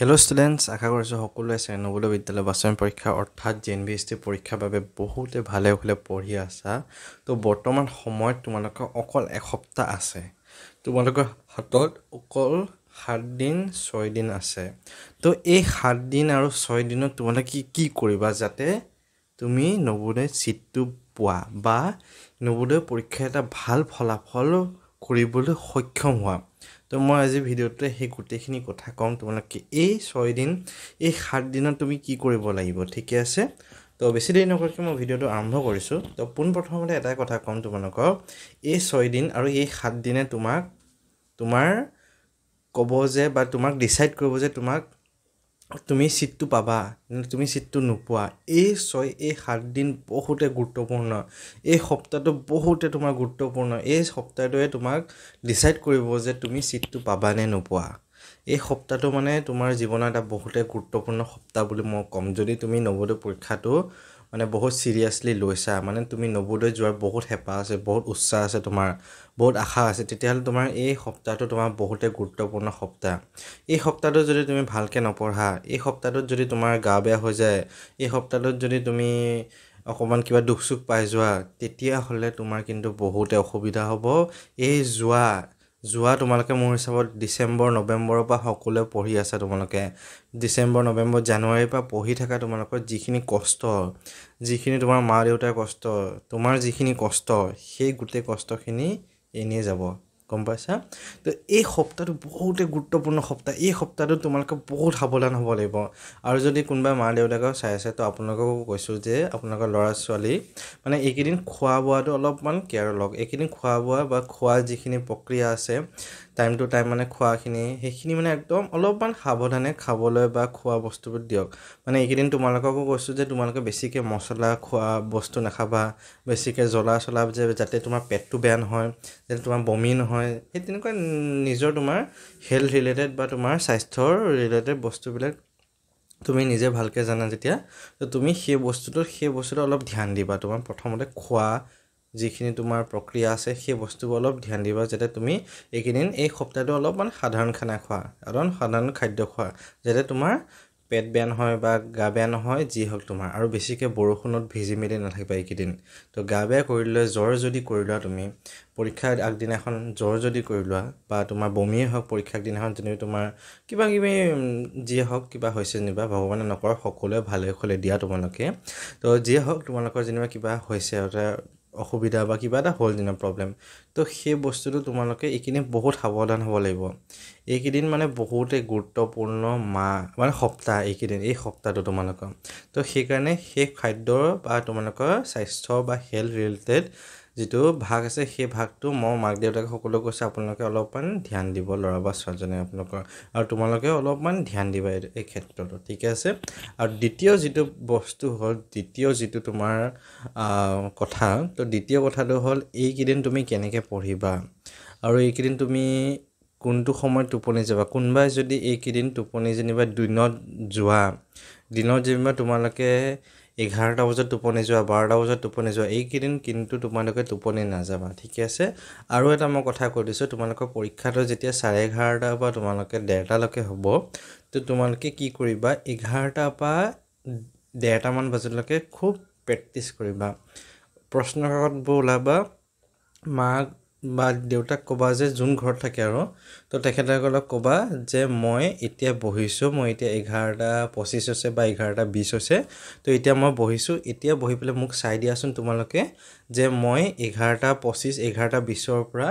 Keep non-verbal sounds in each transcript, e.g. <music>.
Hello students আশা কৰিছোঁ সকলোৱে নৱোদয় বিদ্যালয় বাছনি পৰীক্ষা অৰ্থাৎ G N B S T পৰীক্ষাৰ বাবে বহুতে ভালে ভালে পঢ়ি আছা। তো বৰ্তমান সময়ত তোমালোকৰ অকল এসপ্তাহ আছে। তোমালোকৰ হাতত অকল সাতদিন ছয়দিন আছে। তো এই সাতদিন আৰু ছয়দিনত তোমালোকে কি কৰিবা যাতে তুমি নৱোদয় ছিটটো পোৱা বা নৱোদয় পৰীক্ষা এটা ভাল ফলাফল কৰিবলৈ সক্ষম হোৱা? তো মই আজি ভিডিঅ'টোতে সেই গোটেইখিনি কথা ক'ম তোমালোকে এই ছয়দিন এই সাতদিনত তুমি কি কৰিব লাগিব ঠিকে আছে? তো বেছি দেৰি নকৰাকৈ মই ভিডিঅ'টো আৰম্ভ কৰিছোঁ। তো পোনপ্ৰথমতে এটাই কথা ক'ম তোমালোকক এই ছয়দিন আৰু এই সাতদিনে তোমাক তোমাৰ ক'ব যে বা তোমাক ডিচাইড কৰিব যে তোমাক তুমি ছিটটো পাবা তুমি ছিটটো নোপোৱা। এই ছয় এই সাতদিন বহুতে গুৰুত্বপূৰ্ণ। এই সপ্তাহটো বহুতে তোমাৰ গুৰুত্বপূৰ্ণ। এই সপ্তাহটোৱে তোমাক ডিচাইড কৰিব যে তুমি ছিটটো পাবা নে নোপোৱা। এই সপ্তাহটো মানে তোমাৰ জীৱনৰ এটা বহুতে গুৰুত্বপূৰ্ণ সপ্তাহ বুলি মই ক'ম। যদি তুমি নৱোদয় পৰীক্ষাটো মানে বহুত ছিৰিয়াছলি লৈছা মানে তুমি নৱোদয় যোৱাৰ বহুত হেঁপাহ আছে বহুত উৎসাহ আছে তোমাৰ। বহুত আশা আছে। তেতিয়াহ'লে তোমাৰ এই সপ্তাহটো তোমাৰ বহুতে গুৰুত্বপূৰ্ণ সপ্তাহ। এই সপ্তাহটোত যদি তুমি ভালকৈ নপঢ়া এই সপ্তাহটোত যদি তোমাৰ গা বেয়া হৈ যায় এই সপ্তাহটোত যদি তুমি অকণমান কিবা দুখ চুখ পাই যোৱা তেতিয়াহ'লে তোমাৰ কিন্তু বহুতে অসুবিধা হ'ব। এই যোৱা যোৱা তোমালোকে মোৰ হিচাপত ডিচেম্বৰ নৱেম্বৰৰ পৰা সকলোৱে পঢ়ি আছা তোমালোকে। ডিচেম্বৰ নৱেম্বৰ জানুৱাৰীৰ পৰা পঢ়ি থকা তোমালোকৰ যিখিনি কষ্ট যিখিনি তোমাৰ মা দেউতাৰ কষ্ট তোমাৰ যিখিনি কষ্ট সেই গোটেই কষ্টখিনি এনেই যাব। গম পাইছা? তো এই সপ্তাহটো বহুতে গুৰুত্বপূৰ্ণ সপ্তাহ। এই সপ্তাহটো তোমালোকে বহুত সাৱধান হ'ব লাগিব। আৰু যদি কোনোবাই মা দেউতাকক চাই আছে তো আপোনালোককো কৈছোঁ যে আপোনালোকৰ ল'ৰা ছোৱালী মানে এইকেইদিন খোৱা বোৱাটো অলপমান কেয়াৰ লওক। এইকেইদিন খোৱা বোৱা বা খোৱা যিখিনি প্ৰক্ৰিয়া আছে টাইম টু টাইম মানে খোৱাখিনি সেইখিনি মানে একদম অলপমান সাৱধানে খাবলৈ বা খোৱা বস্তুবোৰ দিয়ক। মানে এইকেইদিন তোমালোককো কৈছোঁ যে তোমালোকে বেছিকৈ মছলা খোৱা বস্তু নাখাবা। বেছিকৈ জ্বলা চলা যে যাতে তোমাৰ পেটটো বেয়া নহয় যাতে তোমাৰ বমি নহয়। সেই তেনেকুৱা নিজৰ তোমাৰ হেল্থ ৰিলেটেড বা তোমাৰ স্বাস্থ্যৰ ৰিলেটেড বস্তুবিলাক তুমি নিজে ভালকৈ জানা যেতিয়া তো তুমি সেই বস্তুটো সেই বস্তুটো অলপ ধ্যান দিবা। তোমাৰ প্ৰথমতে খোৱা যিখিনি তোমাৰ প্ৰক্ৰিয়া আছে সেই বস্তুবোৰ অলপ ধ্যান দিবা যাতে তুমি এইকেইদিন এই সপ্তাহটো অলপমান সাধাৰণ খানা খোৱা। কাৰণ সাধাৰণ খাদ্য খোৱা যাতে তোমাৰ পেট বেয়া নহয় বা গা বেয়া নহয় যি হওক তোমাৰ। আৰু বেছিকৈ বৰষুণত ভিজি মেলি নাথাকিবা এইকেইদিন। তো গা বেয়া কৰিলে জ্বৰ যদি কৰি লোৱা তুমি পৰীক্ষাৰ আগদিনাখন জ্বৰ যদি কৰি লোৱা বা তোমাৰ বমিয়ে হওক পৰীক্ষাৰ আগদিনাখন যদি তোমাৰ কিবা কিবি যিয়ে হওক কিবা হৈছে যেনিবা ভগৱানে নকৰক সকলোৱে ভালে খলে দিয়া তোমালোকে। তো যিয়ে হওক তোমালোকৰ যেনিবা কিবা হৈছে অসুবিধা বা কিবা এটা হ'ল যেনিবা প্ৰব্লেম তো সেই বস্তুটো তোমালোকে এইখিনি বহুত সাৱধান হ'ব লাগিব। এইকেইদিন মানে বহুতেই গুৰুত্বপূৰ্ণ মাহ মানে সপ্তাহ এইকেইদিন এই সপ্তাহটো তোমালোকৰ। তো সেইকাৰণে সেই খাদ্যৰ বা তোমালোকৰ স্বাস্থ্য বা হেল্থ ৰিলেটেড যিটো ভাগ আছে সেই ভাগটো মই মাক দেউতাকে সকলোৱে কৈছে আপোনালোকে অলপমান ধ্যান দিব ল'ৰা বা ছোৱালীজনে আপোনালোকৰ আৰু তোমালোকে অলপমান ধ্যান দিবা এই ক্ষেত্ৰতো ঠিকে আছে? আৰু দ্বিতীয় যিটো বস্তু হ'ল দ্বিতীয় যিটো তোমাৰ কথা তো দ্বিতীয় কথাটো হ'ল এইকেইদিন তুমি কেনেকৈ পঢ়িবা? আৰু এইকেইদিন তুমি কোনটো সময়ত টোপনি যাবা? কোনোবাই যদি এইকেইদিন টোপনি যেনিবা দিনত যোৱা দিনত যেনিবা তোমালোকে এঘাৰটা বজাত টোপনি যোৱা বাৰটা বজাত টোপনি যোৱা এইকেইদিন কিন্তু তোমালোকে টোপনি নাযাবা ঠিকে আছে? আৰু এটা মই কথা কৈ দিছোঁ তোমালোকৰ পৰীক্ষাটো যেতিয়া চাৰে এঘাৰটাৰ পৰা তোমালোকে ডেৰটালৈকে হ'ব তো তোমালোকে কি কৰিবা এঘাৰটাৰ পৰা ডেৰটামান বজালৈকে খুব প্ৰেক্টিছ কৰিবা। প্ৰশ্ন কাকতবোৰ ওলাবা মাক বা দেউতাক ক'বা যে যোন ঘৰত থাকে আৰু তো তেখেতসকলক ক'বা যে মই এতিয়া বহিছোঁ মই এতিয়া এঘাৰটা পঁচিছ হৈছে বা এঘাৰটা বিছ হৈছে তো এতিয়া মই বহিছোঁ এতিয়া বহি পেলাই মোক চাই দিয়াচোন তোমালোকে যে মই এঘাৰটা পঁচিছ এঘাৰটা বিছৰ পৰা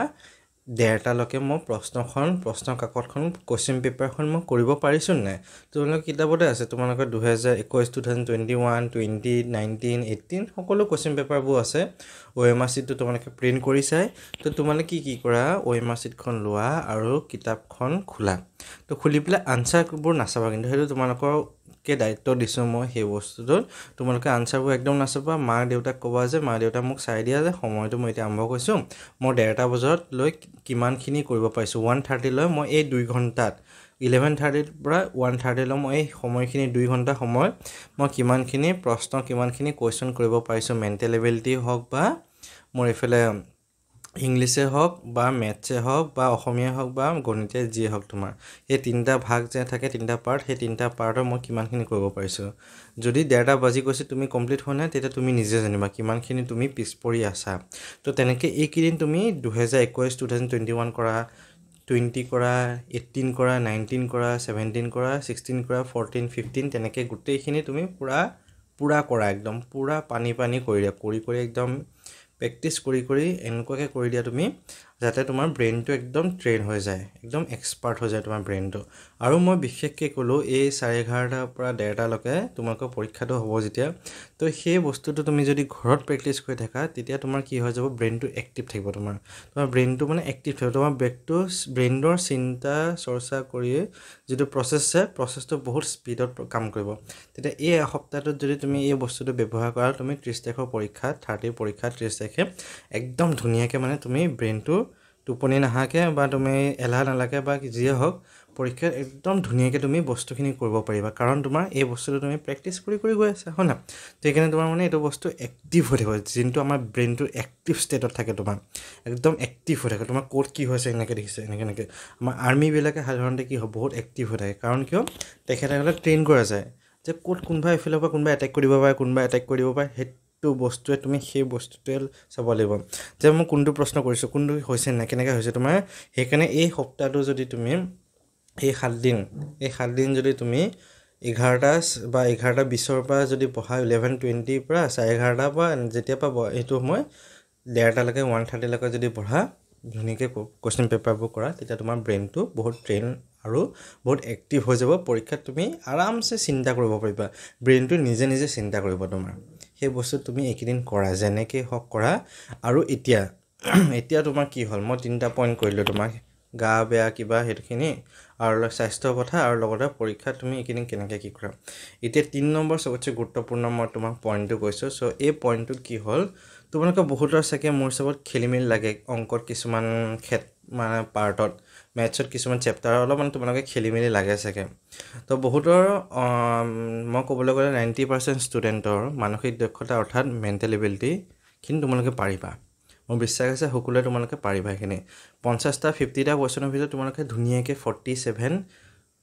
ডেৰটালৈকে মই প্ৰশ্নখন প্ৰশ্ন কাকতখন কুৱেশ্যন পেপাৰখন মই কৰিব পাৰিছোঁ নাই? তোমালোকৰ কিতাপতে আছে তোমালোকৰ দুহেজাৰ একৈছ two thousand twenty one twenty nineteen eighteen সকলো কুৱেশ্যন পেপাৰবোৰ আছে। অ' এম আৰ চিটটো তোমালোকে প্ৰিণ্ট কৰি চাই। তো তোমালোকে কি কি কৰা? অ' এম আৰ চিটখন লোৱা আৰু কিতাপখন খোলা। তো খুলি পেলাই আনচাৰবোৰ নাচাবা কিন্তু সেইটো তোমালোকৰকে দায়িত্ব দিছোঁ মই সেই বস্তুটোত তোমালোকে আনচাৰবোৰ একদম নাচাবা। মা দেউতাক ক'বা যে মা দেউতাক মোক চাই দিয়া যে সময়টো মই এতিয়া আৰম্ভ কৰিছোঁ। মই ডেৰটা বজাত লৈ কিমানখিনি কৰিব পাৰিছোঁ? ওৱান থাৰ্টিলৈ মই এই দুই ঘণ্টাত ইলেভেন থাৰ্টিৰ পৰা ওৱান থাৰ্টিলৈ মই এই সময়খিনি দুই ঘণ্টা সময়ত মই কিমানখিনি প্ৰশ্ন কিমানখিনি কুৱেশ্যন কৰিব পাৰিছোঁ। মেণ্টেল এবিলিটি হওক বা মোৰ এইফালে ইংলিছে হওক বা মেথছে হওক বা অসমীয়াই হওক বা গণিতে যিয়ে হওক তোমাৰ এই তিনিটা ভাগ যে থাকে তিনিটা পাৰ্ট সেই তিনিটা পাৰ্টৰ মই কিমানখিনি কৰিব পাৰিছোঁ? যদি ডেৰটা বাজি গৈছে তুমি কমপ্লিট হোৱা নাই তেতিয়া তুমি নিজে জানিবা কিমানখিনি তুমি পিছ পৰি আছা। তো তেনেকৈ এইকেইদিন তুমি দুহেজাৰ একৈছ টু থাউজেণ্ড টুৱেণ্টি ওৱান কৰা টুৱেণ্টি কৰা এইটিন কৰা নাইনটিন কৰা ছেভেণ্টিন কৰা ছিক্সটিন কৰা ফ'ৰটিন ফিফটিন তেনেকৈ গোটেইখিনি তুমি পূৰা পূৰা কৰা একদম পূৰা পানী পানী কৰি দিয়া কৰি কৰি একদম প্ৰেক্টিচ কৰি কৰি এনেকুৱাকৈ কৰি দিয়া তুমি। যাতে তোমাৰ ব্ৰেইনটো একদম ট্ৰেইন হৈ যায় একদম এক্সপাৰ্ট হৈ যায় তোমাৰ ব্ৰেইনটো আৰু মই বিশেষকৈ ক'লোঁ এই চাৰে এঘাৰটাৰ পৰা ডেৰটালৈকে তোমালোকৰ পৰীক্ষাটো হ'ব যেতিয়া। তো সেই বস্তুটো তুমি যদি ঘৰত প্ৰেক্টিচ কৰি থাকা তেতিয়া তোমাৰ কি হৈ যাব ব্ৰেইনটো এক্টিভ থাকিব তোমাৰ। তোমাৰ ব্ৰেইনটো মানে এক্টিভ থাকিব। তোমাৰ ব্ৰেকটো ব্ৰেইনৰ চিন্তা চৰ্চা কৰিয়ে যিটো প্ৰচেছ আছে প্ৰচেছটো বহুত স্পীডত কাম কৰিব। তেতিয়া এই এসপ্তাহটোত যদি তুমি এই বস্তুটো ব্যৱহাৰ কৰা তুমি ত্ৰিছ তাৰিখৰ পৰীক্ষা থাৰ্টিৰ পৰীক্ষা ত্ৰিছ তাৰিখে একদম ধুনীয়াকৈ মানে তুমি ব্ৰেইনটো টোপনি নাহাকৈ বা তুমি এলাহ নালাগে বা যিয়ে হওক পৰীক্ষাত একদম ধুনীয়াকৈ তুমি বস্তুখিনি কৰিব পাৰিবা। কাৰণ তোমাৰ এই বস্তুটো তুমি প্ৰেক্টিচ কৰি কৰি গৈ আছা হয় না? তো সেইকাৰণে তোমাৰ মানে এইটো বস্তু এক্টিভ হৈ থাকিব। যোনটো আমাৰ ব্ৰেইনটো এক্টিভ ষ্টেটত থাকে তোমাৰ একদম এক্টিভ হৈ থাকে। তোমাৰ ক'ত কি হৈছে এনেকৈ দেখিছে এনেকৈ এনেকৈ। আমাৰ আৰ্মিবিলাকে সাধাৰণতে কি হয় বহুত এক্টিভ হৈ থাকে। কাৰণ কিয়? তেখেতসকলে ট্ৰেইন কৰা যায় যে ক'ত কোনোবা এইফালৰ পৰা কোনোবা এটেক কৰিব পাৰে কোনোবা এটেক কৰিব পাৰে সেইটো বস্তুৱে তুমি সেই বস্তুটোৱে চাব লাগিব। যে মই কোনটো প্ৰশ্ন কৰিছোঁ কোনটো হৈছে নাই কেনেকৈ হৈছে তোমাৰ সেইকাৰণে এই সপ্তাহটো যদি তুমি এই সাতদিন এই সাতদিন যদি তুমি এঘাৰটা বা এঘাৰটা বিছৰ পৰা যদি পঢ়া ইলেভেন টুৱেণ্টিৰ পৰা চাৰে এঘাৰটাৰ পৰা যেতিয়াৰ পৰা এইটো সময় ডেৰটালৈকে ওৱান থাৰ্টিলৈকে যদি পঢ়া ধুনীয়াকৈ কুৱেশ্যন পেপাৰবোৰ কৰা তেতিয়া তোমাৰ ব্ৰেইনটো বহুত ট্ৰেইন আৰু বহুত এক্টিভ হৈ যাব। পৰীক্ষাত তুমি আৰামছে চিন্তা কৰিব পাৰিবা। ব্ৰেইনটো নিজে নিজে চিন্তা কৰিব তোমাৰ। সেই বস্তু তুমি এইকেইদিন কৰা যেনেকৈ হওক কৰা। আৰু এতিয়া <clears throat> এতিয়া তোমাৰ কি হ'ল মই তিনিটা পইণ্ট কৰিলোঁ তোমাক গা বেয়া কিবা সেইটোখিনি আৰু স্বাস্থ্যৰ কথা আৰু লগতে পৰীক্ষাত তুমি এইকেইদিন কেনেকৈ কি কৰা। এতিয়া তিনি নম্বৰ চবতছে গুৰুত্বপূৰ্ণ মই তোমাক পইণ্টটো কৈছোঁ। চ' এই পইণ্টটোত কি হ'ল তোমালোকে বহুতৰ চাগে মোৰ হিচাপত খেলি মেলি লাগে অংকত কিছুমান ক্ষেত মানে পাৰ্টত মেথছত কিছুমান চেপ্টাৰ অলপমান তোমালোকে খেলি মেলি লাগে চাগে। তো বহুতৰ মই ক'বলৈ গ'লে নাইণ্টি পাৰ্চেণ্ট ষ্টুডেণ্টৰ মানসিক দক্ষতা অৰ্থাৎ মেণ্টেল এবিলিটিখিনি তোমালোকে পাৰিবা। মোৰ বিশ্বাস আছে সকলোৱে তোমালোকে পাৰিবা সেইখিনি পঞ্চাছটা ফিফটিটা কুৱেশ্যনৰ ভিতৰত তোমালোকে ধুনীয়াকৈ ফৰ্টি ছেভেন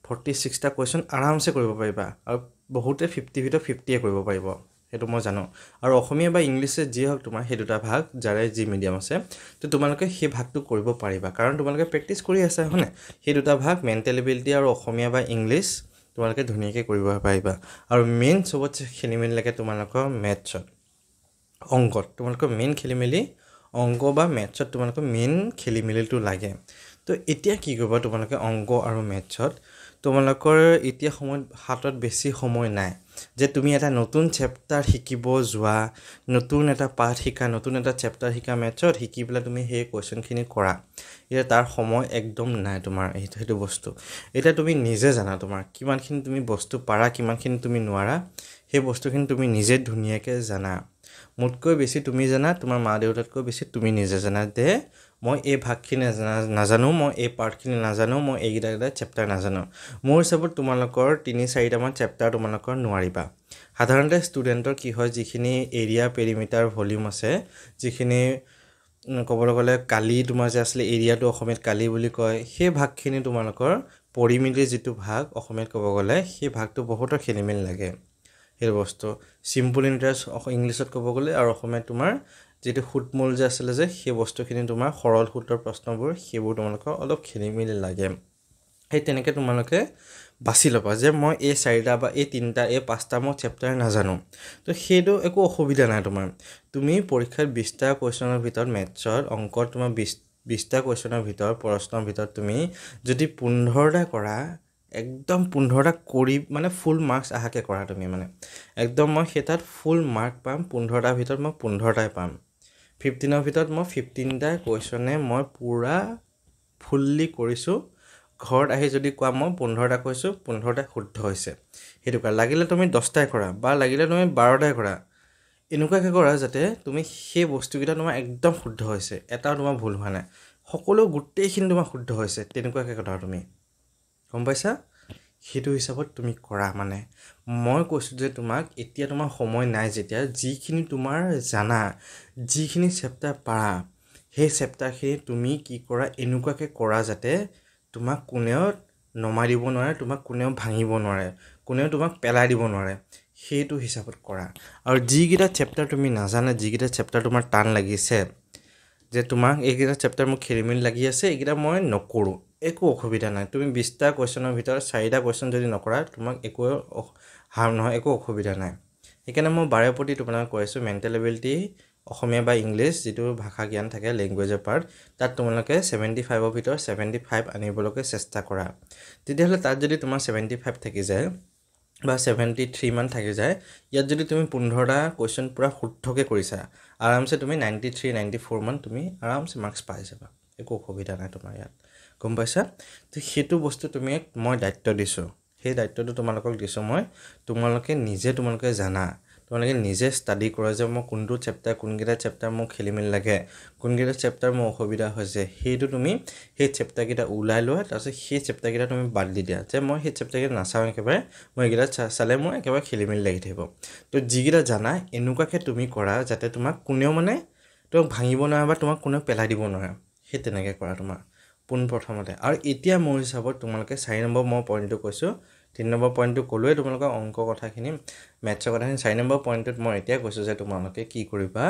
ফৰ্টি ছিক্সটা কুৱেশ্যন আৰামছে কৰিব পাৰিবা। আৰু বহুতে ফিফটিৰ ভিতৰত ফিফটিয়ে কৰিব পাৰিব। সেইটো মই জানো। আৰু অসমীয়া বা ইংলিছে যি হওক তোমাৰ সেই দুটা ভাগ যাৰে যি মিডিয়াম আছে তো তোমালোকে সেই ভাগটো কৰিব পাৰিবা। কাৰণ তোমালোকে প্ৰেক্টিচ কৰি আছা হয়নে সেই দুটা ভাগ মেণ্টেল এবিলিটি আৰু অসমীয়া বা ইংলিছ তোমালোকে ধুনীয়াকৈ কৰিব পাৰিবা। আৰু মেইন চবতছে খেলি মেলি লাগে তোমালোকৰ মেথছত অংকত তোমালোকৰ মেইন খেলি মেলি অংক বা মেথছত তোমালোকৰ মেইন খেলি মেলিটো লাগে। তো এতিয়া কি কৰিবা তোমালোকে অংক আৰু মেথছত তোমালোকৰ এতিয়া সময়ত হাতত বেছি সময় নাই। যে তুমি এটা নতুন চেপ্টাৰ শিকিব যোৱা নতুন এটা পাঠ শিকা নতুন এটা চেপ্টাৰ শিকা মেথছত শিকি পেলাই তুমি সেই কুৱেশ্যনখিনি কৰা। এতিয়া তাৰ সময় একদম নাই তোমাৰ সেইটো সেইটো বস্তু। এতিয়া তুমি নিজে জানা তোমাৰ কিমানখিনি তুমি বস্তু পাৰা কিমানখিনি তুমি নোৱাৰা সেই বস্তুখিনি তুমি নিজে ধুনীয়াকৈ জানা। মোতকৈ বেছি তুমি জানা তোমাৰ মা দেউতাতকৈ বেছি তুমি নিজে জানা যে মই এই ভাগখিনি নাজানো মই এই পাৰ্টখিনি নাজানো মই এইকেইটা কেইটা চেপ্টাৰ নাজানো। মোৰ হিচাপত তোমালোকৰ তিনি চাৰিটামান চেপ্টাৰ তোমালোকৰ নোৱাৰিবা। সাধাৰণতে ষ্টুডেণ্টৰ কি হয় যিখিনি এৰিয়া পেৰিমিটাৰ ভলিউম আছে যিখিনি ক'বলৈ গ'লে কালি তোমাৰ যে আছিলে এৰিয়াটো অসমীয়াত কালি বুলি কয় সেই ভাগখিনি তোমালোকৰ পৰিমিতিৰ যিটো ভাগ অসমীয়াত ক'ব গ'লে সেই ভাগটো বহুতৰ খেলি মেলি লাগে। সেইটো বস্তু। চিম্পুল ইণ্টাৰেষ্ট ইংলিছত ক'ব গ'লে আৰু অসমীয়াত তোমাৰ যিটো সুতমূল যে আছিলে যে সেই বস্তুখিনি তোমাৰ সৰল সূত্ৰৰ প্ৰশ্নবোৰ সেইবোৰ তোমালোকৰ অলপ খেলি মেলি লাগে। সেই তেনেকৈ তোমালোকে বাছি ল'বা যে মই এই চাৰিটা বা এই তিনিটা এই পাঁচটা মই চেপ্টাৰ নাজানো। তো সেইটো একো অসুবিধা নাই তোমাৰ। তুমি পৰীক্ষাত বিছটা কুৱেশ্যনৰ ভিতৰত মেথছত অংকত তোমাৰ বিছ বিছটা কুৱেশ্যনৰ ভিতৰত প্ৰশ্নৰ ভিতৰত তুমি যদি পোন্ধৰটা কৰা একদম পোন্ধৰটা কৰি মানে ফুল মাৰ্কছ আহাকৈ কৰা তুমি মানে। একদম মই সেই তাত ফুল মাৰ্ক পাম পোন্ধৰটাৰ ভিতৰত মই পোন্ধৰটাই পাম। ফিফটিনৰ ভিতৰত মই ফিফটিনটা কুৱেশ্যনে মই পূৰা ফুল্লি কৰিছোঁ। ঘৰত আহি যদি কোৱা মই পোন্ধৰটা কৈছোঁ পোন্ধৰটা শুদ্ধ হৈছে। সেইটো কৰা। লাগিলে তুমি দহটাই কৰা বা লাগিলে তুমি বাৰটাই কৰা। এনেকুৱাকৈ কৰা যাতে তুমি সেই বস্তুকেইটা তোমাৰ একদম শুদ্ধ হৈছে। এটাও তোমাৰ ভুল হোৱা নাই। সকলো গোটেইখিনি তোমাৰ শুদ্ধ হৈছে। তেনেকুৱাকৈ কৰা তুমি। গম পাইছা? সেইটো হিচাপত তুমি কৰা মানে। মই কৈছোঁ যে তোমাক এতিয়া তোমাৰ সময় নাই যেতিয়া যিখিনি তোমাৰ জানা যিখিনি চেপ্টাৰ পাৰা সেই চেপ্টাৰখিনি তুমি কি কৰা এনেকুৱাকৈ কৰা যাতে তোমাক কোনেও নমাই দিব নোৱাৰে তোমাক কোনেও ভাঙিব নোৱাৰে কোনেও তোমাক পেলাই দিব নোৱাৰে সেইটো হিচাপত কৰা। আৰু যিকেইটা চেপ্টাৰ তুমি নাজানা যিকেইটা চেপ্টাৰ তোমাৰ টান লাগিছে যে তোমাক এইকেইটা চেপ্টাৰ মোক খেলি মেলি লাগি আছে এইকেইটা মই নকৰোঁ একো অসুবিধা নাই। তুমি বিছটা কুৱেশ্যনৰ ভিতৰত চাৰিটা কুৱেশ্যন যদি নকৰা তোমাক একো হাৰ্ম নহয় একো অসুবিধা নাই। সেইকাৰণে মই বাৰে প্ৰতি তোমালোকে কৈ আছোঁ মেণ্টেল এবিলিটি অসমীয়া বা ইংলিছ যিটো ভাষা জ্ঞান থাকে লেংগুৱেজৰ পাৰ্ট তাত তোমালোকে ছেভেণ্টি ফাইভৰ ভিতৰত ছেভেণ্টি ফাইভ আনিবলৈকে চেষ্টা কৰা। তেতিয়াহ'লে তাত যদি তোমাৰ ছেভেণ্টি ফাইভ থাকি যায় বা ছেভেণ্টি থ্ৰীমান থাকি যায় ইয়াত যদি তুমি পোন্ধৰটা কুৱেশ্যন পূৰা শুদ্ধকৈ কৰিছা আৰামছে তুমি নাইণ্টি থ্ৰী নাইণ্টি ফ'ৰমান তুমি আৰামছে মাৰ্কছ পাই যাবা। একো অসুবিধা নাই তোমাৰ ইয়াত। গম পাইছা? তো সেইটো বস্তু তুমি মই দায়িত্ব দিছোঁ। সেই দায়িত্বটো তোমালোকক দিছোঁ মই। তোমালোকে নিজে তোমালোকে জানা। তোমালোকে নিজে ষ্টাডি কৰা যে মই কোনটো চেপ্টাৰ কোনকেইটা চেপ্টাৰ মোক খেলি মেলি লাগে কোনকেইটা চেপ্টাৰ মোৰ অসুবিধা হৈছে সেইটো তুমি সেই চেপ্টাৰকেইটা ওলাই লোৱা তাৰপিছত সেই চেপ্টাৰকেইটা তুমি বাদ দি দিয়া যে মই সেই চেপ্টাৰকেইটা নাচাওঁ একেবাৰে মই এইকেইটা চালে মোৰ একেবাৰে খেলি মেলি লাগি থাকিব। তো যিকেইটা জানা এনেকুৱাকৈ তুমি কৰা যাতে তোমাক কোনেও মানে তোমাক ভাঙিব নোৱাৰে বা তোমাক কোনেও পেলাই দিব নোৱাৰে। সেই তেনেকৈ কৰা তোমাৰ। পোনপ্ৰথমতে আৰু এতিয়া মোৰ হিচাপত তোমালোকে চাৰি নম্বৰ মই পইণ্টটো কৈছোঁ তিনি নম্বৰ পইণ্টটো ক'লোৱে তোমালোকৰ অংক কথাখিনি মেথছৰ কথাখিনি চাৰি নম্বৰ পইণ্টটোত মই এতিয়া কৈছোঁ যে তোমালোকে কি কৰিবা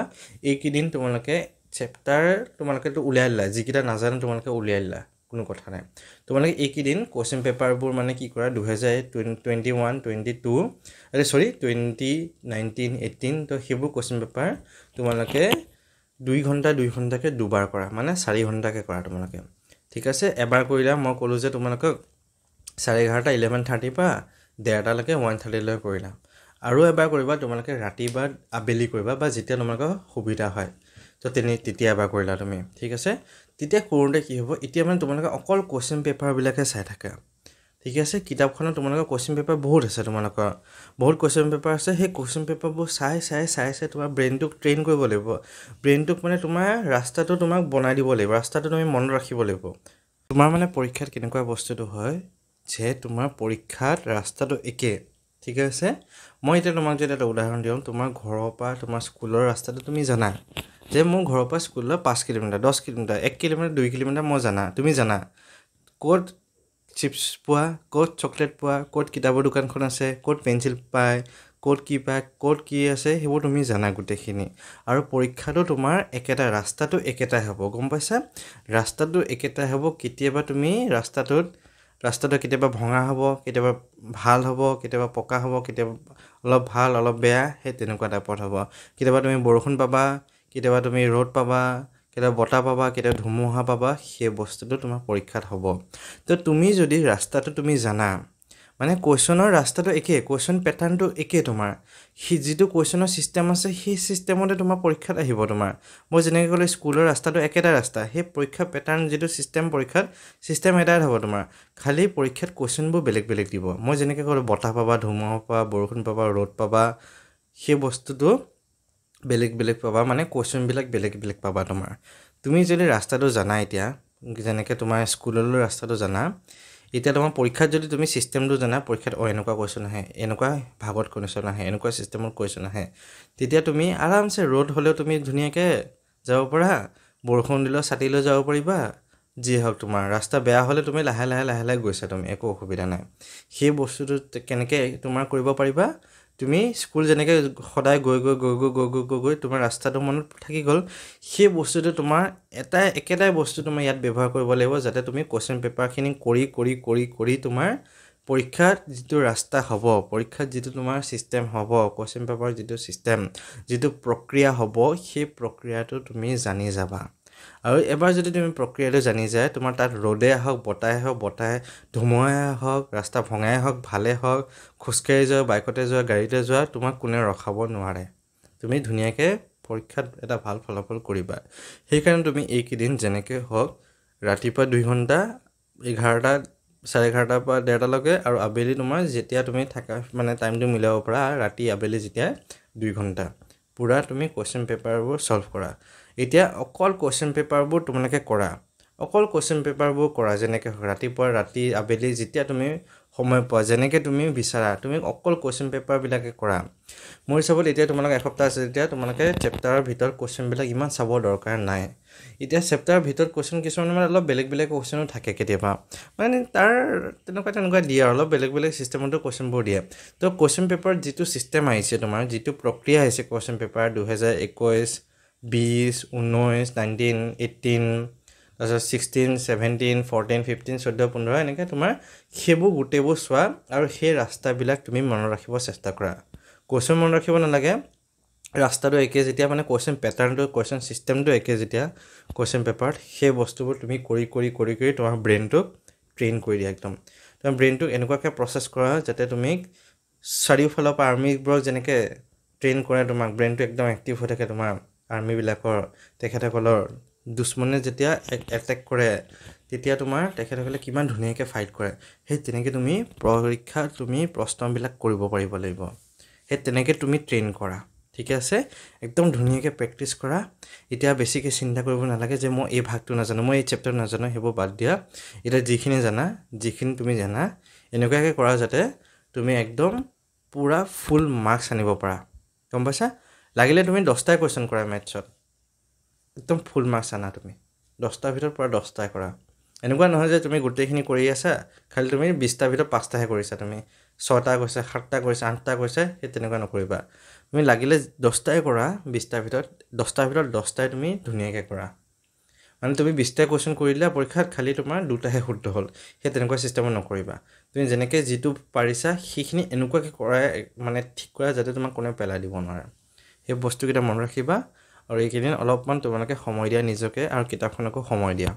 এইকেইদিন তোমালোকে চেপ্টাৰ তোমালোকেতো উলিয়াই দিলা যিকেইটা নাজানো তোমালোকে উলিয়াই দিলা কোনো কথা নাই। তোমালোকে এইকেইদিন কুৱেশ্যন পেপাৰবোৰ মানে কি কৰা দুহেজাৰ টুৱেণ্টি ওৱান টুৱেণ্টি টু চৰি টুৱেণ্টি নাইনটিন এইটিন তো সেইবোৰ কুৱেশ্যন পেপাৰ তোমালোকে দুই ঘণ্টা দুই ঘণ্টাকৈ দুবাৰ কৰা মানে চাৰি ঘণ্টাকৈ কৰা তোমালোকে। ঠিক আছে এবাৰ কৰিলা মই ক'লোঁ যে তোমালোকক চাৰে এঘাৰটা ইলেভেন থাৰ্টিৰ পৰা ডেৰটালৈকে ওৱান থাৰ্টিলৈ কৰিলা আৰু এবাৰ কৰিবা তোমালোকে ৰাতি বা আবেলি কৰিবা বা যেতিয়া তোমালোকৰ সুবিধা হয়। তো তেনে তেতিয়া এবাৰ কৰিলা তুমি ঠিক আছে? তেতিয়া কৰোঁতে কি হ'ব এতিয়া মানে তোমালোকে অকল কুৱেশ্যন পেপাৰবিলাকে চাই থাকা। ঠিক আছে কিতাপখনত তোমালোকৰ কুৱেশ্যন পেপাৰ বহুত আছে তোমালোকৰ। বহুত কুৱেশ্যন পেপাৰ আছে সেই কুৱেশ্যন পেপাৰবোৰ চাই চাই চাই চাই তোমাৰ ব্ৰেইনটোক ট্ৰেইন কৰিব লাগিব। ব্ৰেইনটোক মানে তোমাৰ ৰাস্তাটো তোমাক বনাই দিব লাগিব ৰাস্তাটো তুমি মনত ৰাখিব লাগিব। তোমাৰ মানে পৰীক্ষাত কেনেকুৱা বস্তুটো হয় যে তোমাৰ পৰীক্ষাত ৰাস্তাটো একে ঠিক আছে? মই এতিয়া তোমাক যদি এটা উদাহৰণ দিওঁ তোমাৰ ঘৰৰ পৰা তোমাৰ স্কুলৰ ৰাস্তাটো তুমি জানা যে মোৰ ঘৰৰ পৰা স্কুললৈ পাঁচ কিলোমিটাৰ দহ কিলোমিটাৰ এক কিলোমিটাৰ দুই কিলোমিটাৰ মই জানা তুমি জানা। ক'ত চিপছ পোৱা ক'ত চকলেট পোৱা ক'ত কিতাপৰ দোকানখন আছে ক'ত পেঞ্চিল পায় ক'ত কি পায় ক'ত কি আছে সেইবোৰ তুমি জানা গোটেইখিনি। আৰু পৰীক্ষাটো তোমাৰ একেটা ৰাস্তাটো একেটাই হ'ব গম পাইছা? ৰাস্তাটো একেটাই হ'ব কেতিয়াবা তুমি ৰাস্তাটোত ৰাস্তাটো কেতিয়াবা ভঙা হ'ব কেতিয়াবা ভাল হ'ব কেতিয়াবা পকা হ'ব কেতিয়াবা অলপ ভাল অলপ বেয়া সেই তেনেকুৱা টাইপত হ'ব। কেতিয়াবা তুমি বৰষুণ পাবা কেতিয়াবা তুমি ৰ'দ পাবা কেতিয়াবা বতাহ পাবা কেতিয়াবা ধুমুহা পাবা সেই বস্তুটো তোমাৰ পৰীক্ষাত হ'ব। তো তুমি যদি ৰাস্তাটো তুমি জানা মানে কুৱেশ্যনৰ ৰাস্তাটো একেই কুৱেশ্যন পেটাৰ্ণটো একেই তোমাৰ। সেই যিটো কুৱেশ্যনৰ ছিষ্টেম আছে সেই ছিষ্টেমতে তোমাৰ পৰীক্ষাত আহিব তোমাৰ। মই যেনেকৈ ক'লোঁ স্কুলৰ ৰাস্তাটো একেটা ৰাস্তা সেই পৰীক্ষা পেটাৰ্ণ যিটো ছিষ্টেম পৰীক্ষাত ছিষ্টেম এটাই হ'ব তোমাৰ। খালী পৰীক্ষাত কুৱেশ্যনবোৰ বেলেগ বেলেগ দিব। মই যেনেকৈ ক'লোঁ বতাহ পাবা ধুমুহা পাবা বৰষুণ পাবা ৰ'দ পাবা সেই বস্তুটো বেলেগ বেলেগ পাবা মানে কুৱেশ্যনবিলাক বেলেগ বেলেগ পাবা তোমাৰ। তুমি যদি ৰাস্তাটো জানা এতিয়া যেনেকৈ তোমাৰ স্কুললৈ ৰাস্তাটো জানা এতিয়া তোমাৰ পৰীক্ষাত যদি তুমি ছিষ্টেমটো জানা পৰীক্ষাত অঁ এনেকুৱা কুৱেশ্যন আহে এনেকুৱা ভাগত কুৱেশ্যন আহে এনেকুৱা ছিষ্টেমত কুৱেশ্যন আহে তেতিয়া তুমি আৰামছে ৰ'দ হ'লেও তুমি ধুনীয়াকৈ যাব পাৰা বৰষুণ দিলেও ছাতি লৈ যাব পাৰিবা যি হওক তোমাৰ। ৰাস্তা বেয়া হ'লে তুমি লাহে লাহে লাহে লাহে গৈছা তুমি একো অসুবিধা নাই। সেই বস্তুটো কেনেকৈ তোমাৰ কৰিব পাৰিবা তুমি স্কুল যেনেকৈ সদায় গৈ গৈ গৈ গৈ গৈ গৈ গৈ গৈ তোমাৰ ৰাস্তাটো মনত থাকি গ'ল সেই বস্তুটো তোমাৰ এটাই একেটাই বস্তু তোমাৰ ইয়াত ব্যৱহাৰ কৰিব লাগিব যাতে তুমি কুৱেশ্যন পেপাৰখিনি কৰি কৰি কৰি কৰি তোমাৰ পৰীক্ষাত যিটো ৰাস্তা হ'ব পৰীক্ষাত যিটো তোমাৰ ছিষ্টেম হ'ব কুৱেশ্যন পেপাৰ যিটো ছিষ্টেম যিটো প্ৰক্ৰিয়া হ'ব সেই প্ৰক্ৰিয়াটো তুমি জানি যাবা। আৰু এবাৰ যদি তুমি প্ৰক্ৰিয়াটো জানি যায় তোমাৰ তাত ৰ'দে হওক বতাহে হওক বতাহে ধুমুহাই হওক ৰাস্তা ভঙাই হওক ভালে হওক খোজকাঢ়ি যোৱা বাইকতে যোৱা গাড়ীতে যোৱা তোমাক কোনে ৰখাব নোৱাৰে। তুমি ধুনীয়াকৈ পৰীক্ষাত এটা ভাল ফলাফল কৰিবা। সেইকাৰণে তুমি এইকেইদিন যেনেকৈ হওক ৰাতিপুৱা দুই ঘণ্টা এঘাৰটা চাৰে এঘাৰটাৰ পৰা ডেৰটালৈকে আৰু আবেলি তোমাৰ যেতিয়া তুমি থাকা মানে টাইমটো মিলাব পাৰা ৰাতি আবেলি যেতিয়া দুই ঘণ্টা। পূৰা তুমি কুৱেশ্যন পেপাৰবোৰ ছল্ভ কৰা। এতিয়া অকল কুৱেশ্যন পেপাৰবোৰ তোমালোকে কৰা। অকল কুৱেশ্যন পেপাৰবোৰ কৰা যেনেকৈ ৰাতিপুৱা ৰাতি আবেলি যেতিয়া তুমি সময় পোৱা যেনেকৈ তুমি বিচাৰা তুমি অকল কুৱেশ্যন পেপাৰবিলাকে কৰা। মোৰ হিচাপত এতিয়া তোমালোকে এসপ্তাহ আছে যেতিয়া তোমালোকে চেপ্টাৰৰ ভিতৰত কুৱেশ্যনবিলাক ইমান চাব দৰকাৰ নাই। এতিয়া চেপ্টাৰৰ ভিতৰত কুৱেশ্যন কিছুমান মানে অলপ বেলেগ বেলেগ কুৱেশ্যনো থাকে কেতিয়াবা। মানে তাৰ তেনেকুৱা তেনেকুৱা দিয়ে আৰু অলপ বেলেগ বেলেগ ছিষ্টেমতো কুৱেশ্যনবোৰ দিয়ে। তো কুৱেশ্যন পেপাৰত যিটো ছিষ্টেম আহিছে তোমাৰ যিটো প্ৰক্ৰিয়া আহিছে কুৱেশ্যন পেপাৰ দুহেজাৰ একৈছ বিছ ঊনৈছ নাইনটিন এইটিন তাৰপিছত ছিক্সটিন ছেভেণ্টিন ফৰ্টিন ফিফটিন চৈধ্য পোন্ধৰ এনেকৈ তোমাৰ সেইবোৰ গোটেইবোৰ চোৱা আৰু সেই ৰাস্তাবিলাক তুমি মনত ৰাখিব চেষ্টা কৰা। কুৱেশ্যন মনত ৰাখিব নালাগে। ৰাস্তাটো একে যেতিয়া মানে কুৱেশ্যন পেটাৰ্ণটো কুৱেশ্যন ছিষ্টেমটো একে যেতিয়া কুৱেশ্যন পেপাৰত সেই বস্তুবোৰ তুমি কৰি কৰি কৰি কৰি তোমাৰ ব্ৰেইনটোক ট্ৰেইন কৰি দিয়া একদম। তোমাৰ ব্ৰেইনটোক এনেকুৱাকৈ প্ৰচেছ কৰা যাতে তুমি চাৰিওফালৰ পৰা আৰ্মিবোৰক যেনেকৈ ট্ৰেইন কৰে তোমাক ব্ৰেইনটো একদম এক্টিভ হৈ থাকে তোমাৰ। আৰ্মিবিলাকৰ তেখেতসকলৰ দুশ্মনে যেতিয়া এটেক কৰে তেতিয়া তোমাৰ তেখেতসকলে কিমান ধুনীয়াকৈ ফাইট কৰে। সেই তেনেকৈ তুমি পৰীক্ষাত তুমি প্ৰশ্নবিলাক কৰিব পাৰিব লাগিব। সেই তেনেকৈ তুমি ট্ৰেইন কৰা ঠিকে আছে? একদম ধুনীয়াকৈ প্ৰেক্টিচ কৰা। এতিয়া বেছিকৈ চিন্তা কৰিব নালাগে যে মই এই ভাগটো নাজানো মই এই চেপ্টাৰ নাজানো সেইবোৰ বাদ দিয়া। এতিয়া যিখিনি জানা যিখিনি তুমি জানা এনেকুৱাকৈ কৰা যাতে তুমি একদম পূৰা ফুল মাৰ্কছ আনিব পাৰা। গম পাইছা? লাগিলে তুমি দহটাই কুৱেশ্যন কৰা মেথছত একদম ফুল মাৰ্কছ আনা তুমি। দহটাৰ ভিতৰত পৰা দহটাই কৰা। এনেকুৱা নহয় যে তুমি গোটেইখিনি কৰি আছা খালি তুমি বিছটাৰ ভিতৰত পাঁচটাহে কৰিছা তুমি। ছটা কৈছা সাতটা কৰিছা আঠটা কৰিছা সেই তেনেকুৱা নকৰিবা। তুমি লাগিলে দহটাই কৰা বিছটাৰ ভিতৰত দহটাৰ ভিতৰত দহটাই তুমি ধুনীয়াকৈ কৰা। মানে তুমি বিছটা কুৱেশ্যন কৰিলে পৰীক্ষাত খালি তোমাৰ দুটাহে শুদ্ধ হ'ল। সেই তেনেকুৱা ছিষ্টেমত নকৰিবা। তুমি যেনেকৈ যিটো পাৰিছা সেইখিনি এনেকুৱাকৈ কৰাই মানে ঠিক কৰা যাতে তোমাক কোনেও পেলাই দিব নোৱাৰে। সেই বস্তুকেইটা মনত ৰাখিবা আৰু এইকেইদিন অলপমান তোমালোকে সময় দিয়া নিজকে আৰু কিতাপখনকো সময় দিয়া।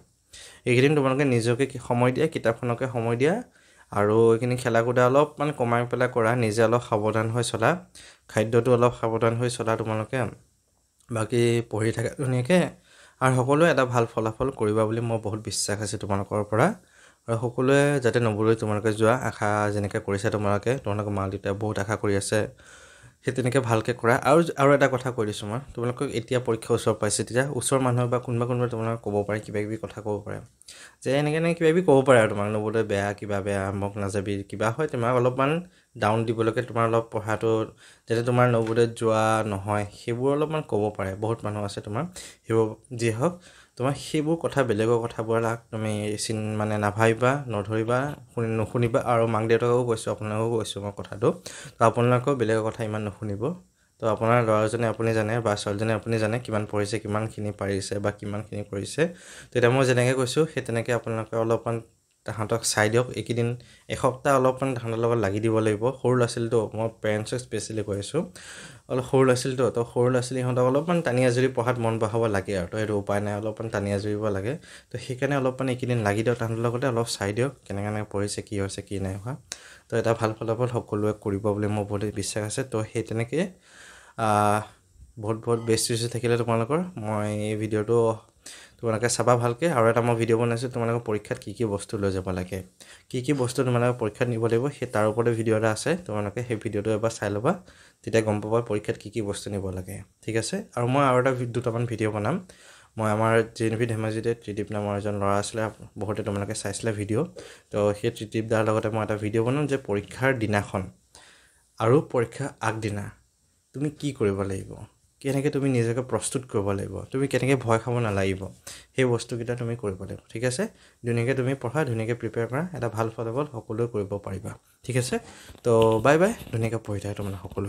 এইকেইদিন তোমালোকে নিজকে সময় দিয়া কিতাপখনকে সময় দিয়া আৰু এইখিনি খেলা কুদা অলপমান কমাই পেলাই কৰা নিজে অলপ সাৱধান হৈ চলা খাদ্যটো অলপ সাৱধান হৈ চলা তোমালোকে। বাকী পঢ়ি থাকা ধুনীয়াকৈ আৰু সকলোৱে এটা ভাল ফলাফল কৰিবা বুলি মোৰ বহুত বিশ্বাস আছে তোমালোকৰ পৰা। আৰু সকলোৱে যাতে নবলৈ তোমালোকে যোৱা আশা যেনেকৈ কৰিছে তোমালোকে তোমালোকৰ মা দেউতাই বহুত আশা কৰি আছে। সেই তেনেকৈ ভালকৈ কৰা। আৰু আৰু এটা কথা কৈ দিছোঁ মই তোমালোকক এতিয়া পৰীক্ষা ওচৰ পাইছে তেতিয়া ওচৰৰ মানুহে বা কোনোবা কোনোবা তোমালোকে ক'ব পাৰে কিবা কিবি কথা ক'ব পাৰে। যে এনেকৈ এনেকৈ কিবা কিবি পাৰে আৰু তোমাক নবোদয় বেয়া কিবা বেয়া মোক নাযাবি কিবা হয় তোমাক অলপমান ডাউন দিবলৈকে তোমাৰ অলপ পঢ়াটো যাতে তোমাৰ নবোদয়ত যোৱা নহয় সেইবোৰ অলপমান ক'ব পাৰে। বহুত মানুহ আছে তোমাৰ সেইবোৰ যি হওক। তোমাৰ সেইবোৰ কথা বেলেগৰ কথাবোৰক তুমি চিন মানে নাভাবিবা নধৰিবা শুনি নুশুনিবা আৰু মাক দেউতাকো কৈছোঁ আপোনালোকো কৈছোঁ মই কথাটো। তো আপোনালোকেও বেলেগৰ কথা ইমান নুশুনিব। তো আপোনাৰ ল'ৰাজনে আপুনি জানে বা ছোৱালীজনে আপুনি জানে কিমান পঢ়িছে কিমানখিনি পাৰিছে বা কিমানখিনি কৰিছে। তেতিয়া মই যেনেকৈ কৈছোঁ সেই তেনেকৈ আপোনালোকে অলপমান তাহাঁতক চাই দিয়ক এইকেইদিন এসপ্তাহ অলপমান তাহাঁতৰ লগত লাগি দিব লাগিব। সৰু ল'ৰা ছোৱালীটো মই পেৰেণ্টছক স্পেচিয়েলি কৈ আছোঁ। অলপ সৰু ল'ৰা ছোৱালীটো তো সৰু ল'ৰা ছোৱালী সিহঁতক অলপমান টানি আজৰি পঢ়াত মন বহাব লাগে আৰু তো সেইটো উপায় নাই অলপমান টানি আজৰিব লাগে। তো সেইকাৰণে অলপমান এইকেইদিন লাগি দিয়ক তাহাঁতৰ লগতে অলপ চাই দিয়ক কেনেকৈ পঢ়িছে কি হৈছে কি নাই হোৱা। তো এটা ভাল ফলাফল সকলোৱে কৰিব বুলি মোৰ বহুত বিশ্বাস আছে তো সেই তেনেকৈ বহুত বহুত বেষ্ট ইউজ থাকিলে তোমালোকৰ। মই এই ভিডিঅ'টো তোমালোকে চাবা ভালকৈ। আৰু এটা মই ভিডিঅ' বনাইছোঁ তোমালোকৰ পৰীক্ষাত কি কি বস্তু লৈ যাব লাগে। কি কি বস্তু তোমালোকে পৰীক্ষাত নিব লাগিব সেই তাৰ ওপৰতে ভিডিঅ' এটা আছে তোমালোকে সেই ভিডিঅ'টো এবাৰ চাই ল'বা তেতিয়া গম পাবা পৰীক্ষাত কি কি বস্তু নিব লাগে ঠিক আছে? আৰু মই আৰু এটা দুটামান ভিডিঅ' বনাম। মই আমাৰ জে এন ভি ধেমাজিতে ত্ৰিদীপ নামৰ এজন ল'ৰা আছিলে বহুতে তোমালোকে চাইছিলে ভিডিঅ' তো সেই ত্ৰিদীপ দাৰ লগতে মই এটা ভিডিঅ' বনাম যে পৰীক্ষাৰ দিনাখন আৰু পৰীক্ষাৰ আগদিনা তুমি কি কৰিব লাগিব। কেনেকৈ তুমি নিজকে প্ৰস্তুত কৰিব লাগিব তুমি কেনেকৈ ভয় খাব নালাগিব সেই বস্তুকেইটা তুমি কৰিব লাগিব ঠিক আছে? ধুনীয়াকৈ তুমি পঢ়া ধুনীয়াকৈ প্ৰিপেয়াৰ কৰা এটা ভাল ফলাফল সকলোৱে কৰিব পাৰিবা ঠিক আছে? তো বাই বাই ধুনীয়াকৈ পঢ়ি থাকে তোমালোকে সকলো